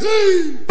Hey!